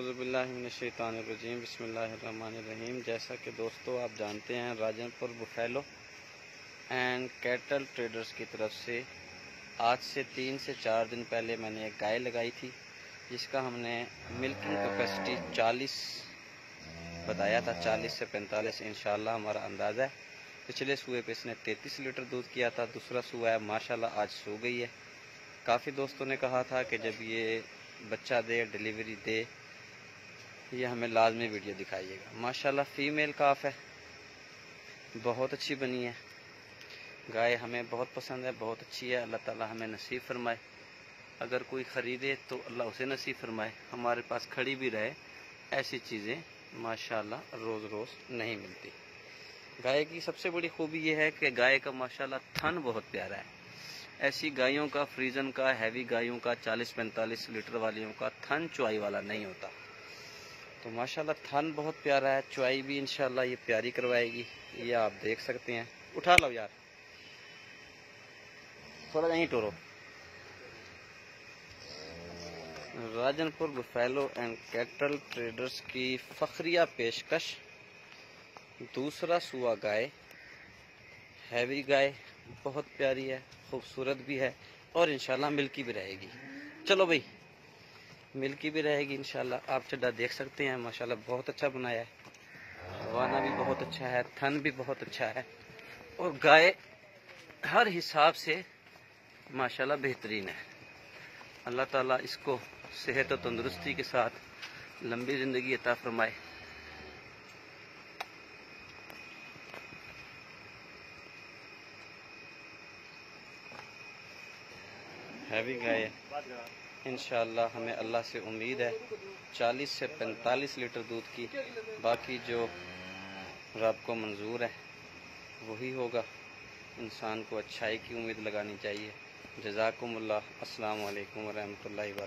अज़बिल्लिनशैतानरजीम बसमीम जैसा कि दोस्तों आप जानते हैं, Rajanpur, buffalo and cattle traders की तरफ़ से आज से तीन से चार दिन पहले मैंने एक गाय लगाई थी, जिसका हमने मिल्किंग कैपेसिटी 40 बताया था 40 से 45 इन हमारा अंदाज़ा है। पिछले सुए पे इसने 33 लीटर दूध किया था, दूसरा सूआ है, माशाल्लाह आज सो गई है। काफ़ी दोस्तों ने कहा था कि जब ये बच्चा दे डिलीवरी दे ये हमें लाजमी वीडियो दिखाइएगा। माशाल्लाह, फ़ीमेल काफ है। बहुत अच्छी बनी है। गाय हमें बहुत पसंद है, बहुत अच्छी है। अल्लाह ताला हमें नसीब फरमाए। अगर कोई ख़रीदे तो अल्लाह उसे नसीब फरमाए। हमारे पास खड़ी भी रहे, ऐसी चीज़ें माशाल्लाह रोज़ रोज़ नहीं मिलती। गाय की सबसे बड़ी खूबी यह है कि गाय का माशाल्लाह थन बहुत प्यारा है। ऐसी गायों का, फ्रीजन का, हैवी गायों का 40-45 लीटर वालियों का थन चुआई वाला नहीं होता। तो माशाल्लाह थन बहुत प्यारा है, चुआई भी इनशाला ये प्यारी करवाएगी, ये आप देख सकते हैं। उठा लो यार। थोड़ा नहीं Toro. Rajanpur buffalo and cattle traders की फखरिया पेशकश, दूसरा सुआ गाय, हैवी गाय, बहुत प्यारी है, खूबसूरत भी है और इनशाला मिल्की भी रहेगी। चलो भाई मिल्की भी रहेगी इनशाला आप चड्डा देख सकते हैं, माशाल्लाह, बहुत अच्छा बनाया है। वाना भी बहुत अच्छा है, थन भी बहुत अच्छा है। और गाय हर हिसाब से, माशाल्लाह, बेहतरीन है। अल्लाह ताला इसको सेहत और तंदुरुस्ती के साथ लंबी ज़िंदगी अता फरमाए। हैवी गाय। है इन हमें अल्लाह से उम्मीद है। 40 से 45 लीटर दूध की बाकी जो रब को मंजूर है, वही होगा। इंसान को अच्छाई की उम्मीद लगानी चाहिए। जजाकम्ला अल्लाम वरहमल रहमतुल्लाहि व